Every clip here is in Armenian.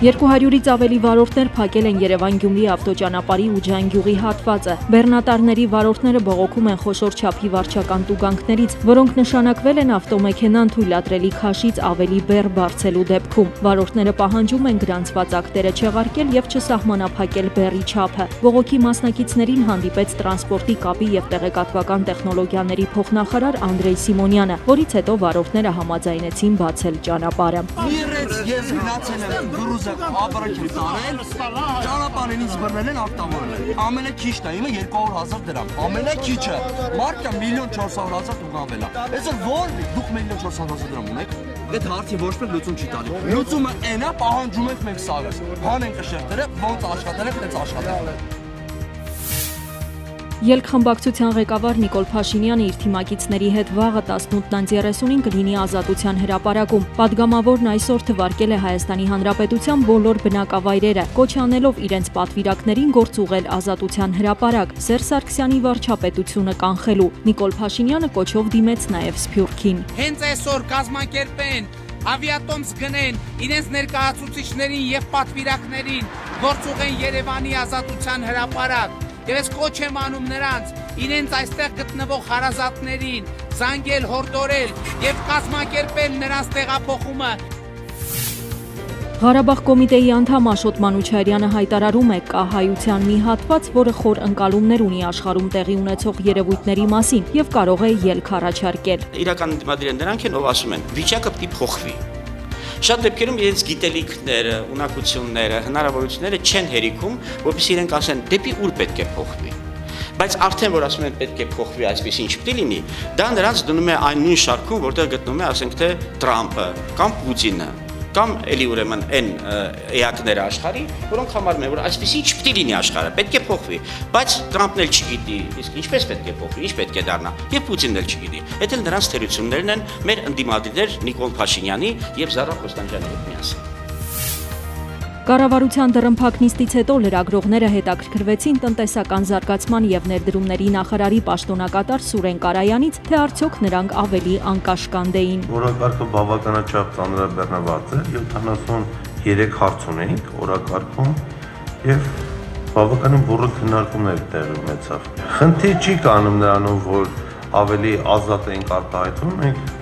200-ից ավելի վարորդներ փակել են Երևան-Գյումրի ավտոճանապարհի ու Ջանգյուղի հատվածը։ Բեռնատարների վարորդները բողոքում են խոշոր չափի վարչական տուգանքներից, որոնք նշանակվել են ավտոմեքենան թույլատրելի քաշից ավելի բեռ բարձելու դեպքում։ Վարորդները պահանջում են գրանցված ակտերը չեղարկել եւ չսահմանափակել բեռի չափը։ Բողոքի մասնակիցներին հանդիպեց տրանսպորտի կապի եւ տեղեկատվական տեխնոլոգիաների փոխնախարար Անդրեյ Սիմոնյանը, որից հետո վարորդները համաձայնեցին բացել ճանապարհը։ ես գնացել եմ գրուզը ապարակի տարել, ճանապարհին ինձ բռնել են ավտոմոբիլ։ Ամենաքիչն է, իմը 200.000 դրամ։ Ամենաքիչը մարկա 1.400.000 տուգանվել է։ Այսօր որ դուք 1.400.000 դրամ ունեք, այդ հարցի ոչ մեկ լուծում չի տալի։ Լուծումը այն է, պահանջում ենք մենք սաղս։ Հանենք շերտերը, ոնց աշխատել եք, այդպես աշխատել։ Ելք-խմբակցության ղեկավար Նիկոլ Փաշինյանը իր թիմակիցների հետ վաղը 18:30-ին կլինի Ազատության հրապարակում։ Պատգամավորն այսօր թվարկել է Հայաստանի Հանրապետության բոլոր բնակավայրերը, կոչ անելով իրենց պատվիրակներին գործ ուղել Ազատության հրապարակ Սերժ Սարգսյանի վարչապետությունը կանխելու։ Նիկոլ Փաշինյանը կոչով դիմեց նաև Սփյուռքին։ Հենց այսօր կազմակերպեն ավիատոմս գնեն իրենց ներկայացուցիչներին եւ պատվիրակներին գործ ուղեն Երևանի ազատության հրապարակ Եվ ես կոչ եմ անում նրանց իրենց այստեղ գտնվող հարազատներին զանգել, հորդորել եւ կազմակերպել նրանց տեղափոխումը Ղարաբաղ կոմիտեի անդամ Աշոտ Մանուչարյանը հայտարարում է կա հայության մի հատված, որը խոր ընկալումներ ունի աշխարհում տեղի ունեցող երևույթների մասին եւ կարող է ելք առաջարկել։ Իրական դիմադրեն նրանք են, ով ասում են՝ վիճակը պիտի փոխվի շատ դեպքերում իրենց գիտելիքները, ունակությունները, հնարավորությունները չեն հերիքում, որովհետեւ իրենք ասեն դեպի ուր պետք է փոխվի բայց արդեն որ ասում են պետք է փոխվի այսպես ինչ պիտի լինի, դա նրանց դնում է այն նույն շարքում, որտեղ գտնում է, ասենք թե Տրամփը կամ Պուտինը կամ էլի ուրեմն այն էակները աշխարհի, որոնք համարում են, որ այսպեսի ինչ պիտի լինի աշխարհը, պետք է փոխվի, բայց Տրամփն էլ չգիտի, իսկ ինչպես պետք է փոխվի, ինչ պետք է դառնա, եւ Պուտինն էլ չգիտի։ Այդ էլ նրանց թերություններն են մեր ընդդիմադիրներ Նիկոլ Փաշինյանի եւ Զարա Խոստանջյանի հետ միասին։ Կառավարության դռնփակ նիստից հետո լրագրողները հետաքրքրվեցին տնտեսական զարգացման եւ ներդրումների նախարարի պաշտոնակատար Սուրեն Կարայանից, թե արդյոք նրանք ավելի անկաշկանդ էին։ Օրակարգը բավականաչափ ծանրաբեռնված է, 73 հարց ունեինք օրակարգում եւ բավականին բուրըն քննարկումներ տեղի ունեցավ։ Խնդիր չի կանում նրանում, որ ավելի ազատ ենք արտահայտում, մենք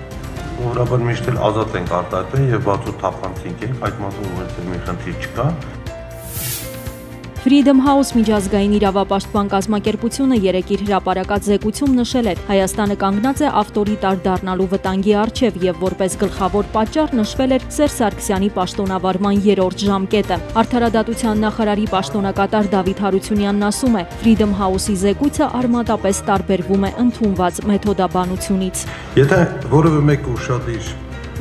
Սովորաբար միշտ էլ ազատ ենք արտահայտել եւ բացու թափանցիկ ենք, այդ մասում ուղղակի մի խնդիր չկա։ Freedom House միջազգային իրավապաշտպան կազմակերպությունը երեք իր հրապարակած զեկույցում նշել էր. Հայաստանը կանգնած է ավտորիտար դառնալու վտանգի առջև եւ որպես գլխավոր պատճառ նշվել էր Սերժ Սարգսյանի պաշտոնավարման երրորդ ժամկետը։ Արդարադատության նախարարի պաշտոնակատար Դավիթ Հարությունյանն ասում է. Freedom House-ի զեկույցը արմատապես տարբերվում է ընդունված մեթոդաբանությունից։ Եթե որևէ մեկը ուշադիր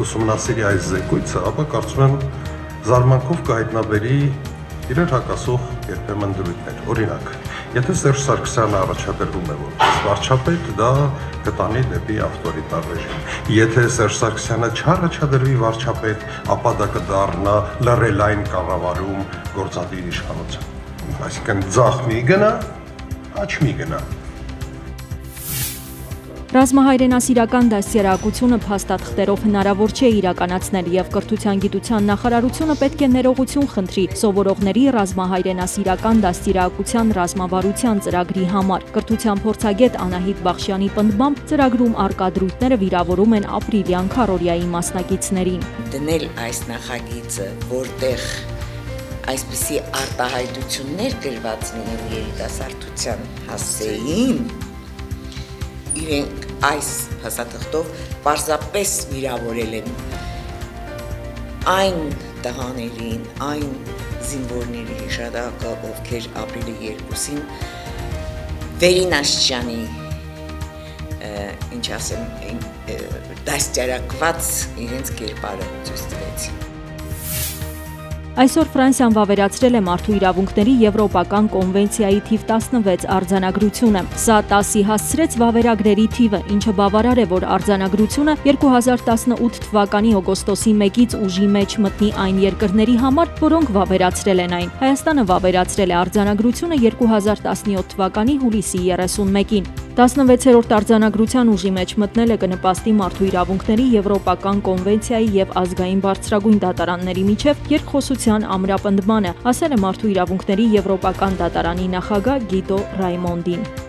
ուսումնասիրի այս զեկույցը, ապա կարծում եմ զարմանքով կհայտնաբերի իրար հակասող երբեմն դրույթներ։ Օրինակ, եթե Սերժ Սարգսյանը առաջադրվում է որպես վարչապետ, դա կտանի դեպի ավտորիտար ռեժիմ։ Եթե Սերժ Սարգսյանը չառաջադրվի վարչապետ, ապա դա կդառնա լրելային կառավարում գործադիր իշխանություն։ Այսինքն ձախ մի գնա, աչ մի գնա։ Ռազմահայրենասիրական դաստիարակությունը փաստաթղթերով հնարավոր չէ իրականացնել եւ կրթության գիտության նախարարությունը պետք է ներողություն խնդրի սովորողների ռազմահայրենասիրական դաստիարակության ռազմավարության ծրագրի համար։ Կրթության փորձագետ Անահիտ Բախշյանի պնդմամբ ծրագրում արկադրույթները վիրավորում են ապրիլյան քարորիայի մասնակիցներին։ Դնել այս նախագիծը, որտեղ այսպիսի արտահայտություններ գրված լինեն երիտասարդության հասեին, իրենք այս հաստատղթով պարզապես վիրավորել են այն տղաներին, այն զինվորների հիշադակը, ովքեր ապրիլի 2-ին Վերին Աշճյանի ինչ ասեմ, դաստիարակված իրենց կերպարը ցույց տվեցին։ Այսօր Ֆրանսիան վավերացրել է մարդու իրավունքների Եվրոպական կոնվենցիայի թիվ 16 արձանագրությունը։ Սա 10-ի հասցրեց վավերագրերի թիվը, ինչը բավարար է, որ արձանագրությունը 2018 թվականի օգոստոսի 1-ից ուժի մեջ մտնի այն երկրների համար, որոնք վավերացրել են այն։ Հայաստանը վավերացրել է արձանագրությունը 2017 թվականի հուլիսի 31-ին։ 16-րդ արձանագրության ուժի մեջ մտնելը կնպաստի մարդու իրավունքների Եվրոպական կոնվենցիայի եւ ազգային բարձրագույն դատարանների միջև երկխոսության ամրապնդմանը, ասել է մարդու իրավունքների Եվրոպական դատարանի նախագահ Գիտո Ռայմոնդին։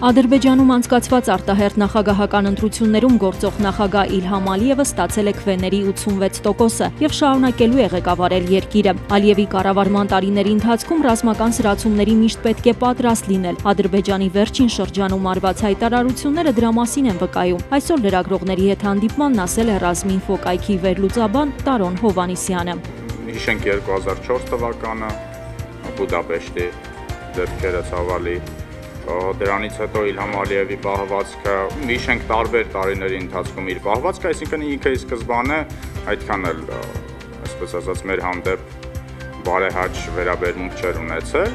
Ադրբեջանում անցկացված արտահերտ նախագահական ընտրություններում գործող նախագահ Իլհամ Ալիևը ստացել է քվեների 86%-ը եւ շարունակելու է ղեկավարել երկիրը։ Ալիևի կառավարման տարիների ընթացքում ռազմական սրացումների միշտ պետք է պատրաստ լինել։ Ադրբեջանի վերջին շրջանում արված հայտարարությունները դրա մասին են վկայում։ Այսօր լրագրողների հետ հանդիպմանն ասել է Ռազմին Ֆոկայքի վերլուծաբան Տարոն Հովանիսյանը։ Հիշենք 2004 թվականը Բուդապեշտի դեպքերը ցավալի դրանից հետո Իլհամ Ալիևի պահվածքը հիշենք տարբեր տարիների ընթացքում իր պահվածքը, այսինքն ինքը ի սկզբանե այդքան էլ այսպես ասած մեր հանդեպ բարեհաճ վերաբերմունք չեր ունեցել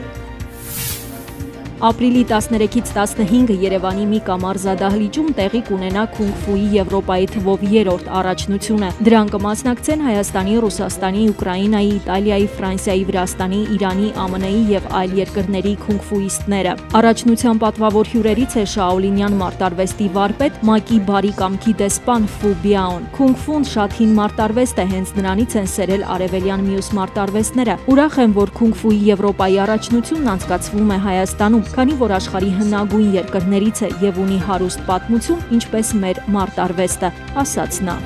Ապրիլի 13-ից 15-ը Երևանի մի կամարզադահլիճում տեղի կունենա Քունգ-ֆուի Եվրոպայի թվով երրորդ առաջնությունը։ Դրան կմասնակցեն Հայաստանի, Ռուսաստանի, Ուկրաինայի, Իտալիայի, Ֆրանսիայի, Վրաստանի, Իրանի, ԱՄՆ-ի եւ այլ երկրների քունգ-ֆուիստները։ Առաջնության պատվավոր հյուրերից է Շաոլինյան մարտարվեստի վարպետ Մակի բարի կամքի դեսպան Ֆու Բիաոն։ Քունգ-ֆուն շատ հին մարտարվեստ է, հենց նրանից են սերել արևելյան մյուս մարտարվեստները։ Ուրախ եմ, որ Քունգ-ֆուի Եվրոպայի առաջնությունն անցկացվում է Հայաստանում քանի որ աշխարհի հնագույն երկրներից է եւ ունի հարուստ պատմություն, ինչպես մեր մարտարվեստը, ասաց նա։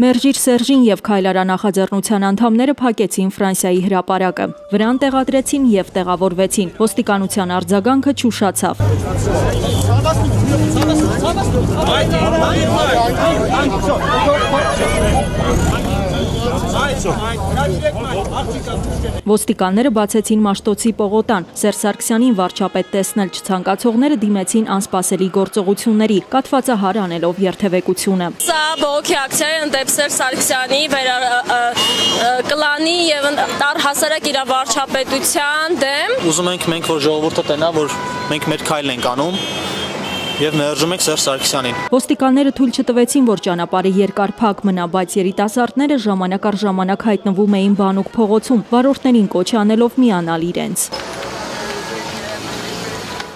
Մերժիր Սերժին եւ Քայլարա նախաձեռնության անդամները փակեցին Ֆրանսիայի հրապարակը։ Վրան տեղադրեցին եւ տեղավորվեցին։ Ոստիկանության արձագանքը չուշացավ։ Ոստիկանները բացեցին Մաշտոցի պողոտան։ Սերժ Սարգսյանին վարչապետ տեսնել չցանկացողները դիմեցին անսպասելի գործողությունների, կատվածահար անելով երթևեկությունը։ Սա բողոքի ակցիա է ընդդեմ Սերժ Սարգսյանի կլանի եւ առհասարակ իր վարչապետության դեմ։ Ուզում ենք մենք որ ժողովուրդը տենա, որ մենք մեր քայլն ենք անում եւ մերժում եք Սերժ Սարգսյանին։ Ոստիկանները թույլ չտվեցին, որ ճանապարհը երկար փակ մնա, բայց երիտասարդները ժամանակ առ ժամանակ հայտնվում էին բանուկ փողոցում, վարորդներին կոչ անելով միանալ իրենց։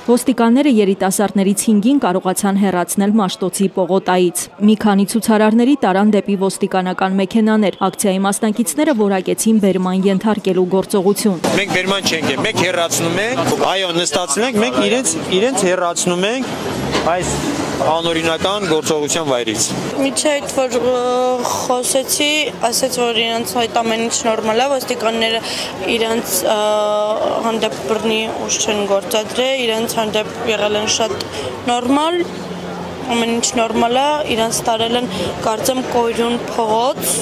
Ոստիկանները երիտասարդներից 5-ին կարողացան հեռացնել Մաշտոցի պողոտայից։ Մի քանի ցուցարարների տարան դեպի ոստիկանական մեքենաներ։ Ակցիայի մասնակիցները որակեցին բերման ենթարկելու գործողություն։ Մենք բերման չենք, մենք հեռացնում ենք, այո, նստացնում ենք, մենք իրենց իրենց հեռացնում ենք այս անօրինական գործողության վայրից։ Միջի այդ որ խոսեցի, ասաց որ իրենց այդ ամեն ինչ նորմալ է, ոստիկանները իրենց հանդեպ բռնի ուժ չեն գործադրել, իրենց հանդեպ եղել են շատ նորմալ, ամեն ինչ նորմալ է, իրենց տարել են կարծեմ կոյրուն փողոց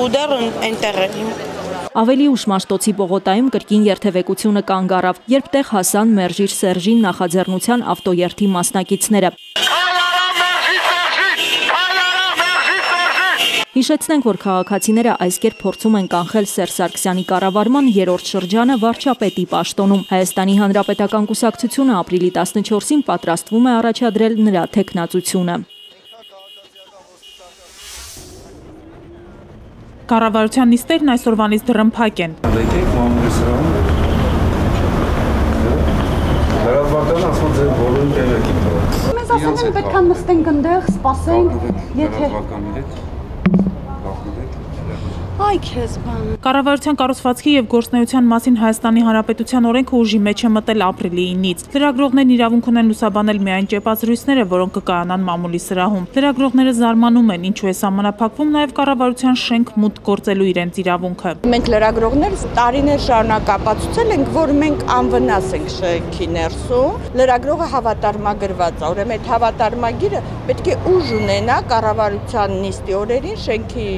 ու դեռ այնտեղ են Ավելի ուշ Մաշտոցի Պողոտայում կրկին երթևեկությունը կանգ առավ, երբ տեղ հասան Մերժիր Սերժին նախաձեռնության ավտոերթի մասնակիցները։ Հիշեցնենք, որ քաղաքացիները այս կերպ փորձում են կանխել Սերժ Սարգսյանի կառավարման երրորդ շրջանը վարչապետի պաշտոնում։ Հայաստանի Հանրապետական Կուսակցությունը ապրիլի 14-ին պատրաստվում է առաջադրել նրա թեկնածությունը։ Կառավարության նիստերն այսօրվանից դռնփակ են։ Լեկեք մամուլիսրան։ Լրատվական ասում ձեր բոլորին տեղեքի տված։ Մեզ ասել են պետք է նստենք այնտեղ, սպասենք, եթե Այ քեզ բան։ Կառավարության կառուցվածքի եւ գործնեության մասին Հայաստանի Հանրապետության օրենքը ուժի մեջ է մտել ապրիլի 9-ից։ Լրագրողներն իրավունք ունեն լուսաբանել միայն ճեպած զրույցները, որոնք կկայանան մամուլի սրահում։ Լրագրողները զարմանում են, ինչու է սահմանափակվում նաեւ կառավարության շենք մուտք գործելու իրենց իրավունքը։ Մենք լրագրողներ տարիներ շարունակ ապացուցել ենք, որ մենք անվնաս ենք շենքի ներսում։ Լրագրողը հավատարմագրված է, ուրեմն այդ հավատարմագիրը պետք է ուժ ունենա կառավարության նիստի օրերին շենքի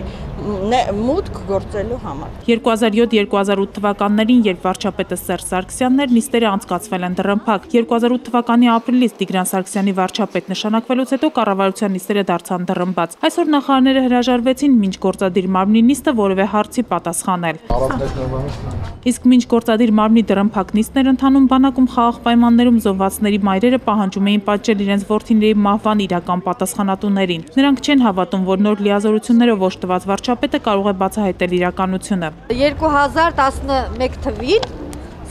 մուտք գործելու համար։ 2007-2008 թվականներին, երբ վարչապետը Սերժ Սարգսյանն էր, նիստերը անցկացվել են դռնփակ։ 2008 թվականի ապրիլից Տիգրան Սարգսյանի վարչապետ նշանակվելուց հետո կառավարության նիստերը դարձան դռնբաց։ Այսօր նախարարները հրաժարվեցին մինչ գործադիր մարմնի նիստը որևէ հարցի պատասխանել։ Իսկ մինչ գործադիր մարմնի դռնփակ նիստներ ընդանում բանակում խաղաղ պայմաններում զոհվածների մայրերը պահանջում էին պատճել իրենց ворթիների մահվան իրական պատասխանատուներին։ Նրանք չեն հավատում, որ նոր լիազորությունները ոչ տված վարչապետը վարչապետը կարող է բացահայտել իրականությունը։ 2011 թվին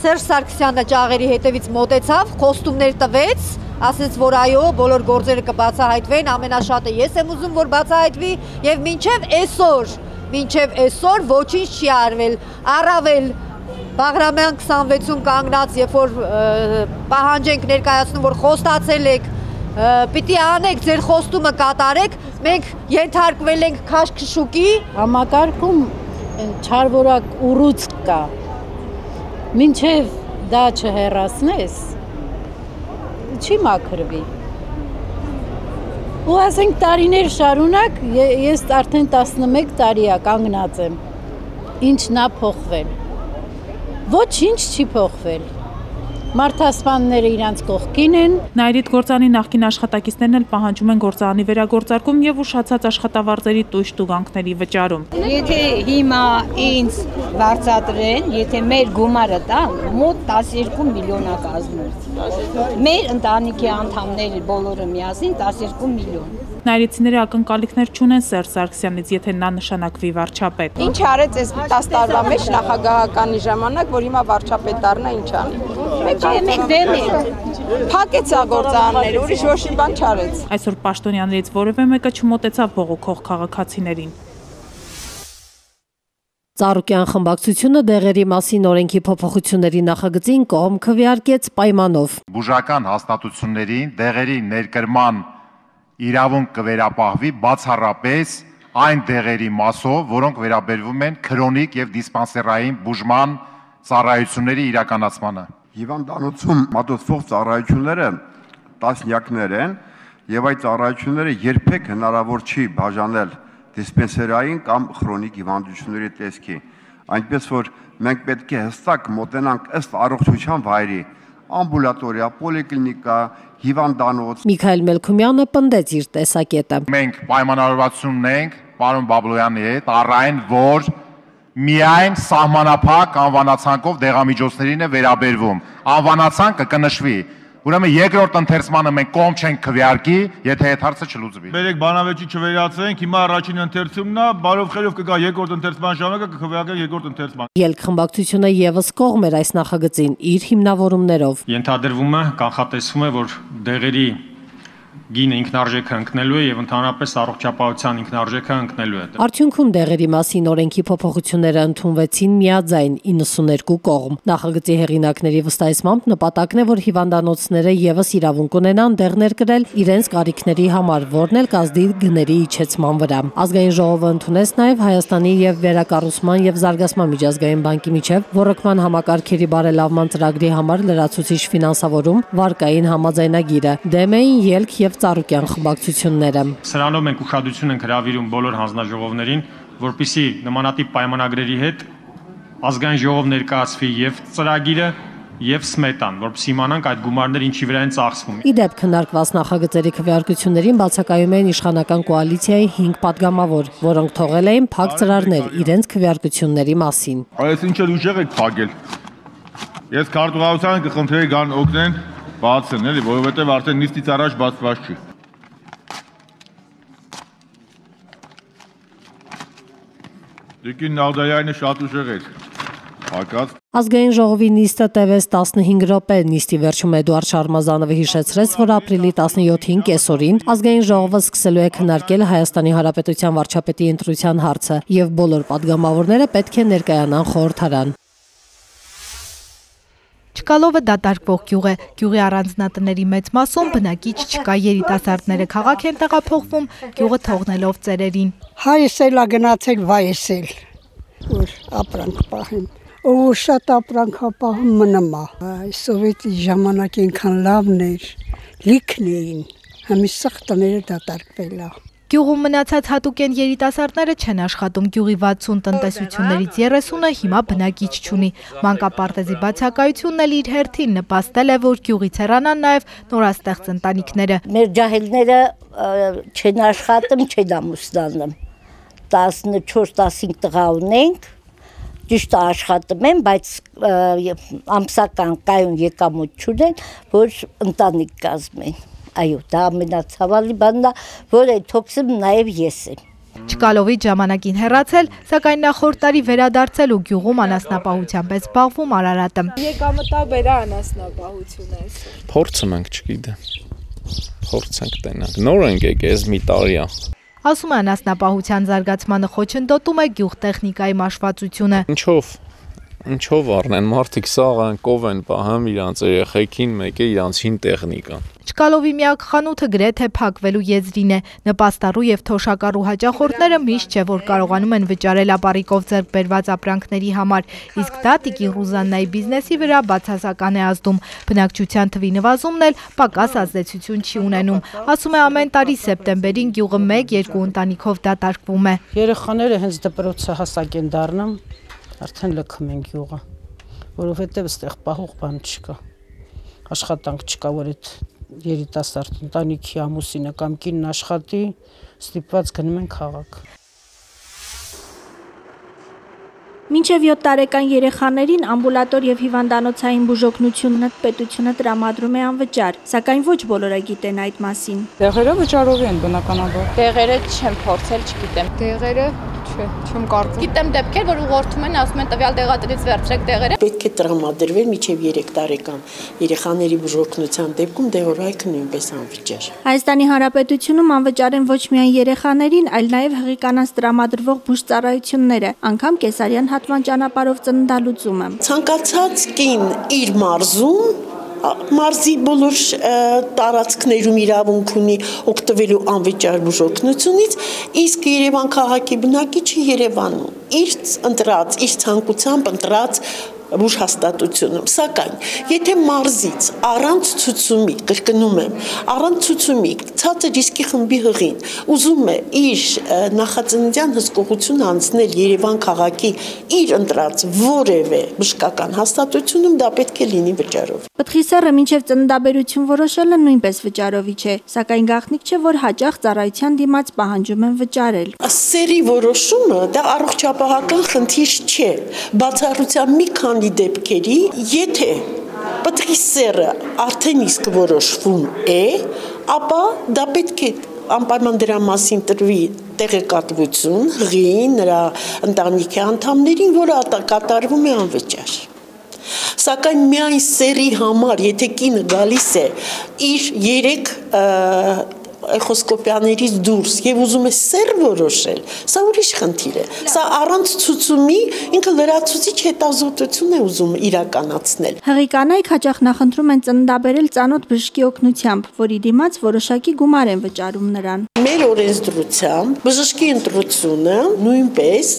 Սերժ Սարգսյանը ճաղերի հետևից մոտեցավ, խոստումներ տվեց, ասեց, որ այո, բոլոր գործերը կբացահայտվեն, ամենաշատը ես եմ ուզում, որ բացահայտվի եւ մինչեւ այսօր, մինչեւ այսօր ոչինչ չի արվել։ Առավել Բաղրամյան 26-ում կանգնած, երբ որ պահանջ ենք ներկայացնում, որ խոստացել եք պիտի անեք ձեր խոստումը կատարեք, մենք ենթարկվել ենք քաշքշուկի համակարգում չարվորակ ուռուց կա մինչև դա չհեռացնես, չի մաքրվի։ Ու ասենք տարիներ շարունակ, ես արդեն 11 տարի է կանգնած եմ, ինչն է փոխվել։ Ոչինչ չի փոխվել Մարդասպանները իրանց կողքին են։ Նայրիտ գործանի նախկին աշխատակիցներն էլ պահանջում են գործարանի վերագործարկում եւ ուշացած աշխատավարձերի տույժ տուգանքների վճարում։ Եթե հիմա ինձ վարձատրեն, եթե մեր գումարը տան, մոտ 12 միլիոն է կազմում։ Մեր ընտանիքի անդամները բոլորը միասին 12 միլիոն։ Նայրիցիները ակնկալիքներ չունեն Սերժ Սարգսյանից, եթե նա նշանակվի վարչապետ։ Ինչ արեց այս 10 տարվա մեջ նախագահականի ժամանակ, որ հիմա վարչապետ դառնա ինչ անի։ Մենք մենք դեմ ենք։ Փակեց ագործաններ, ուրիշ ոչ մի բան չարեց։ Այսօր պաշտոնյաներից որևէ մեկը չմոտեցավ բողոքող քաղաքացիներին։ Ծառուկյան խմբակցությունը դեղերի մասին օրենքի փոփոխությունների նախագծին կողմ քվեարկեց պայմանով։ Բուժական հաստատություններին դեղերի ներկրման իրավունք կվերապահվի բացառապես այն դեղերի մասով, որոնք վերաբերվում են քրոնիկ եւ դիսպանսերային բուժման ծառայությունների իրականացմանը։ Հիվանդանոցում մատուցվող ծառայությունները տասնյակներ են եւ այդ ծառայությունները երբեք հնարավոր չի բաժանել դիսպենսերային կամ քրոնիկ հիվանդությունների տեսքի։ Այնպես որ մենք պետք է հստակ մոտենանք ըստ առողջության վայրի ամբուլատորիա, պոլիկլինիկա, հիվանդանոց։ Միքայել Մելքումյանը պնդեց իր տեսակետը։ Մենք պայմանավորվածություն ունենք պարոն Բաբլոյանի հետ, առայն որ միայն սահմանափակ անվանացանքով դեղամիջոցներին է վերաբերվում։ Անվանացանքը կնշվի Ուրեմն երկրորդ ընթերցմանը մենք կողմ չենք քվեարկի, եթե այդ հարցը չլուծվի։ Բերեք բանավեճի չվերացենք, հիմա առաջին ընթերցումն է, բարով խերով կգա երկրորդ ընթերցման ժամանակը կքվեարկենք երկրորդ ընթերցման։ Ելք խմբակցությունը եւս կողմ էր այս նախագծին իր հիմնավորումներով։ Ենթադրվում է, կանխատեսվում է, որ դեղերի գինը ինքնարժեքը ընկնելու է եւ ընդհանրապես առողջապահության ինքնարժեքը ընկնելու է։ Արդյունքում դեղերի մասին օրենքի փոփոխությունները ընդունվեցին միաձայն 92 կողմ։ Նախագծի հեղինակների վստահեցմամբ նպատակն է, որ հիվանդանոցները եւս իրավունք ունենան դեղներ կրել իրենց կարիքների համար, որն էլ կազդի գների իջեցման վրա։ Ազգային ժողովը ընդունեց նաեւ Հայաստանի եւ վերակառուցման եւ զարգացման միջազգային բանկի միջև ռոռոկման համակարգերի բարելավման ծրագրի համար լրացուցիչ ֆինանսավորում վարկային համաձայնագիրը։ Դեմ էին ելք եւ Ծառուկյան խմբակցությունները։ Սրանով մենք ուշադրություն ենք հրավիրում բոլոր հանձնաժողովներին, որպիսի նմանատիպ պայմանագրերի հետ ազգային ժողով ներկայացվի եւ ծրագիրը եւ սմետան, որպեսզի իմանանք այդ գումարները ինչի վրա են ծախսվում։ Իդեպ քննարկված նախագծերի քվեարկություններին բացակայում էին իշխանական կոալիցիայի 5 падգամավոր, որոնք թողել էին փակ ծրարներ իրենց քվեարկությունների մասին։ Այս ինչեր ուժեղ եք փակել։ Ես քարտուղարությանը կխնդրեի գան օգնեն բացեն, էլի, որովհետև արդեն նիստից առաջ բացված չի։ Տիկին Նաղդայանը շատ ուժեղ էր։ Հակած Ազգային ժողովի նիստը տևեց 15 րոպե։ Նիստի վերջում Էդուարդ Շարմազանովը հիշեցրեց, որ ապրիլի 17-ին կեսօրին Ազգային ժողովը սկսելու է քննարկել Հայաստանի Հանրապետության վարչապետի ընտրության հարցը, եւ բոլոր падգամավորները պետք է ներկայանան խորհրդարան։ Չկալովը դատարկվող գյուղ է։ Գյուղի առանձնատների մեծ մասում բնակիչ չկա, երիտասարդները քաղաք են տեղափոխվում, գյուղը թողնելով ծերերին։ Հայս էլա գնացել վայեսել, որ ապրանք պահեմ ու շատ ապրանք ապահում մնամա։ Սովետի ժամանակ այնքան լավն էր, լիքն էին, համի սխ տները դատարկվել է։ Գյուղում մնացած հատուկեն երիտասարդները չեն աշխատում։ Գյուղի 60 տնտեսություններից 30-ը հիմա բնակիչ չունի։ Մանկապարտեզի բացակայությունն էլ իր հերթին նպաստել է, որ գյուղից հեռանան նաև նորաստեղծ ընտանիքները։ Մեր ջահելները չեն աշխատում, չեն ամուսնանում։ 14-15 տղա ունենք, ճիշտ աշխատում են, բայց ամսական կայուն եկամուտ չունեն, որ ընտանիք կազմեն։ Այո, դա ամենացավալի բանն է, որ այդ հոգսում նաև ես եմ։ Չկալովից ժամանակին հեռացել, սակայն նախորդ տարի վերադարձել ու գյուղում անասնապահությամբ է զբաղվում Արարատը։ Եկամտա բերա անասնապահությունը է։ Փորձում ենք, չգիտեմ։ Փորձենք տենանք։ Նոր ենք եկել, մի տարի է։ Ասում է անասնապահության զարգացմանը խոչընդոտում է գյուղ տեխնիկայի մաշվածությունը։ Ինչով Ինչով առնեն մարդիկ սաղ են կով են պահում իրանց երեխեքին մեկը իրանց հին տեխնիկան։ Չկալովի միակ խանութը գրեթե փակվելու եզրին է։ Նպաստառու եւ թոշակառու հաճախորդները միշտ չէ որ կարողանում են վճարել ապարիկով ձեռք բերված ապրանքների համար, իսկ դա Տիկին Ռուզաննայի բիզնեսի վրա բացասական է ազդում։ Բնակչության թվի նվազումն էլ պակաս ազդեցություն չի ունենում։ Ասում է ամեն տարի սեպտեմբերին գյուղը 1-2 ընտանիքով դատարկվում է։ Երեխաները հենց դպրոցը հասակ են դառնում, արդեն լքում են գյուղը, որովհետև այստեղ պահող բան չկա։ Աշխատանք չկա, որ այդ երիտասարդ ընտանիքի ամուսինը կամ կինն աշխատի, ստիպված գնում են քաղաք։ Մինչև 7 տարեկան երեխաներին ամբուլատոր եւ հիվանդանոցային բուժօգնությունը պետությունը տրամադրում է անվճար, սակայն ոչ բոլորը գիտեն այդ մասին։ Տեղերը վճարով են բնականաբար։ Տեղերը չեմ փորձել, չգիտեմ։ Տեղերը չէ, չեմ կարծում։ Գիտեմ դեպքեր, որ ուղղորդում են, ասում են տվյալ տեղատրից վերցրեք տեղերը։ Պետք է տրամադրվել միջև 3 տարեկան երեխաների բուժօգնության դեպքում դեղորայքը նույնպես անվճար։ Հայաստանի Հանրապետությունում անվճար են ոչ միայն երեխաներին, այլ նաև հղիկանանց տրամադրվող բուժծառայությունները, անգամ կեսարյան հատման ճանապարհով ծննդալուծումը։ Ցանկացած կին իր մարզում մարզի բոլոր տարածքներում իրավունք ունի օգտվելու անվճար բուժօգնությունից, իսկ Երևան քաղաքի բնակիչը Երևանում իր ընտրած, իր ցանկությամբ ընտրած բուժ հաստատությունում։ Սակայն, եթե մարզից առանց ցուցումի, կրկնում եմ, առանց ցուցումի ցածր ռիսկի խմբի հղին ուզում է իր նախածննդյան հսկողություն անցնել Երևան քաղաքի իր ընտրած որևէ բժշկական հաստատությունում, դա պետք է լինի վճարով։ Պտղիսերը մինչև ծննդաբերություն որոշելը նույնպես վճարովի չէ, սակայն գաղտնիք չէ, որ հաճախ ծառայության դիմաց պահանջում են վճարել։ Սերի որոշումը դա առողջապահական խնդիր չէ։ Բացառությամբ մի քանի քանի դեպքերի, եթե պտղի սերը արդեն իսկ որոշվում է, ապա դա պետք է անպայման դրա մասին տրվի տեղեկատվություն հղին նրա ընտանիքի անդամներին, որը կատարվում է անվճար։ Սակայն միայն սերի համար, եթե կինը գալիս է իր 3 էխոսկոպիաներից դուրս եւ ուզում է սեր որոշել, սա ուրիշ խնդիր է։ Սա առանց ցուցումի ինքը լրացուցիչ հետազոտություն է ուզում իրականացնել։ Հղիկանայք հաճախ նախընտրում են ծննդաբերել ծանոթ բժշկի օգնությամբ, որի դիմաց որոշակի գումար են վճարում նրան։ Մեր օրենսդրությամբ բժշկի ընտրությունը նույնպես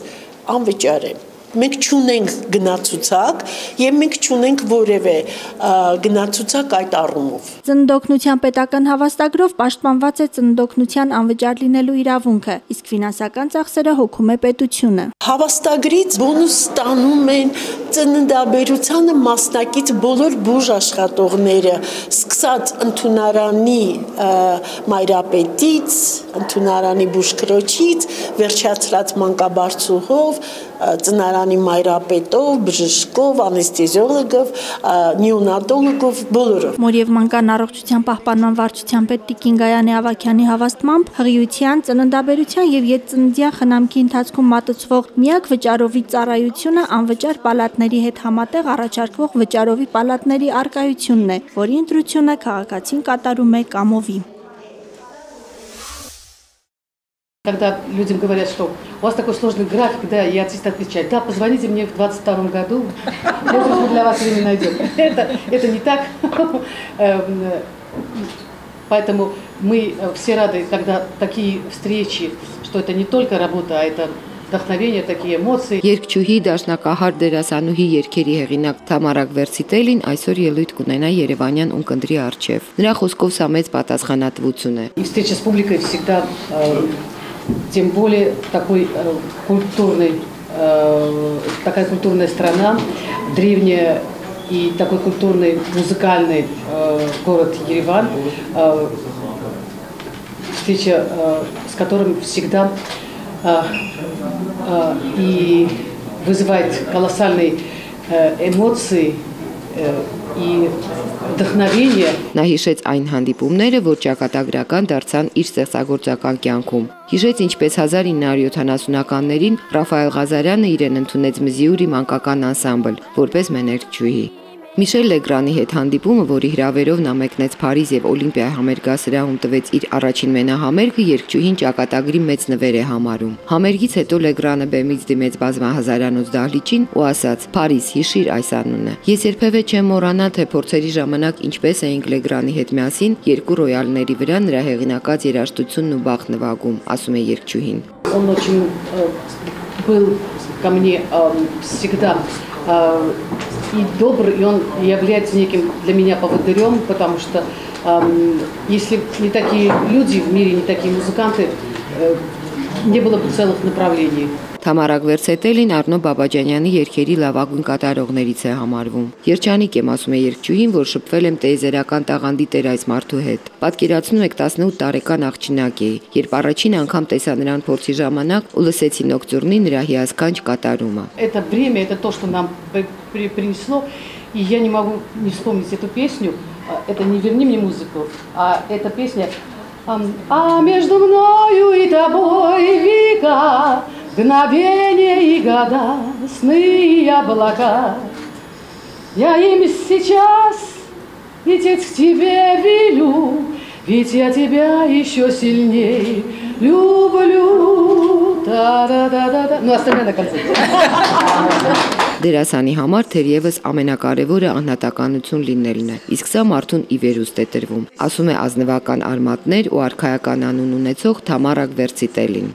անվճար է մենք չունենք գնացուցակ եւ մենք չունենք որևէ գնացուցակ այդ առումով։ Ծննդօգնության պետական հավաստագրով պաշտպանված է ծննդօգնության անվճար լինելու իրավունքը, իսկ ֆինանսական ծախսերը հոգում է պետությունը։ Հավաստագրից բոնուս ստանում են ծննդաբերությանը մասնակից բոլոր բուժ աշխատողները, սկսած ընդունարանի մայրապետից, ընդունարանի բուժքրոջից, վերջացրած մանկաբարձուհով, ծնարանի մայրապետով, բժշկով, անեստեզիոլոգով, նեոնատոլոգով, բոլորով։ Մոր եւ մանկան առողջության պահպանման վարչության պետ Տիկին Գայանի Ավակյանի հավաստմամբ հղիության, ծննդաբերության եւ յետծննդյան խնամքի ընթացքում մատուցվող միակ վճարովի ծառայությունը անվճար պալատների հետ համատեղ առաջարկվող վճարովի պալատների արկայությունն է, որի ընտրությունը քաղաքացին կատարում է կամովի։ Когда людям говорят, что у вас такой сложный график, да, и артист отвечает, да, позвоните мне в 22 году, может быть, мы для вас время найдем. Это, это не так. Эм, поэтому мы все рады, когда такие встречи, что это не только работа, а это вдохновение, такие эмоции։ Երկչուհի դաշնակահար դերասանուհի երկերի հեղինակ Թամարա Գվերցիտելին այսօր ելույթ կունենա Երևանյան ունկնդրի արչև։ Նրա խոսքով սա մեծ պատասխանատվություն է։ Встреча с публикой всегда тем более такой э, культурный, э, такая культурная страна, древняя и такой культурный, музыкальный э, город Ереван, встреча с которым всегда и вызывает колоссальные эмоции, и вдохновение. Նա հիշեց այն հանդիպումները, որ ճակատագրական դարձան իր ստեղծագործական կյանքում։ Հիշեց ինչպես 1970-ականներին Ռաֆայել Ղազարյանը իրեն ընդունեց Մզիուրի մանկական անսամբլ որպես մեներկչուհի։ Միշել Լեգրանի հետ հանդիպումը, որի հրավերով նա մեկնեց Փարիզ եւ Օլիմպիայի համերգասրահում տվեց իր առաջին մենահամերգը, երկչուհին ճակատագրի մեծ նվեր է համարում։ Համերգից հետո Լեգրանը բեմից դիմեց բազմահազարանոց դահլիճին ու ասաց. «Փարիզ, հիշիր այս անունը»։ Ես երբևէ չեմ մոռանա, թե փորձերի ժամանակ ինչպես էինք Լեգրանի հետ միասին երկու ռոյալների վրա նրա հեղինակած երաժշտությունն ու բախ նվագում, ասում է երկչուհին։ Он очень э, был ко мне э, всегда э, и добр, и он является неким для меня поводырем, потому что если не такие люди в мире, не такие музыканты, э, не было бы целых направлений. Թամարակ Վերցետելին Արնո Բաբաջանյանի երգերի լավագույն կատարողներից է համարվում։ Երջանիկ եմ ասում է երգչուհին, որ շփվել եմ տեզերական տաղանդի տեր այս մարդու հետ։ Պատկերացնում եք 18 տարեկան աղջնակ էի, երբ առաջին անգամ տեսա նրան փորձի ժամանակ ու լսեցի նոկտուրնի նրա հիասքանչ կատարումը։ Это время, это то, что нам принесло, и я не могу не вспомнить эту песню. Это не «Верни мне музыку», а эта песня «А между мною и тобой века Мгновения и года, сны и облака. Я им сейчас лететь к тебе велю, Ведь я тебя еще сильней люблю. Да-да-да-да-да. Ну, остальное на конце. Դերասանի համար թերևս ամենակարևորը անհատականություն լինելն է, իսկ սա մարդուն ի վերուստ է տրվում, ասում է ազնվական արմատներ ու արխայական անուն ունեցող Թամարա Գվերցիտելին։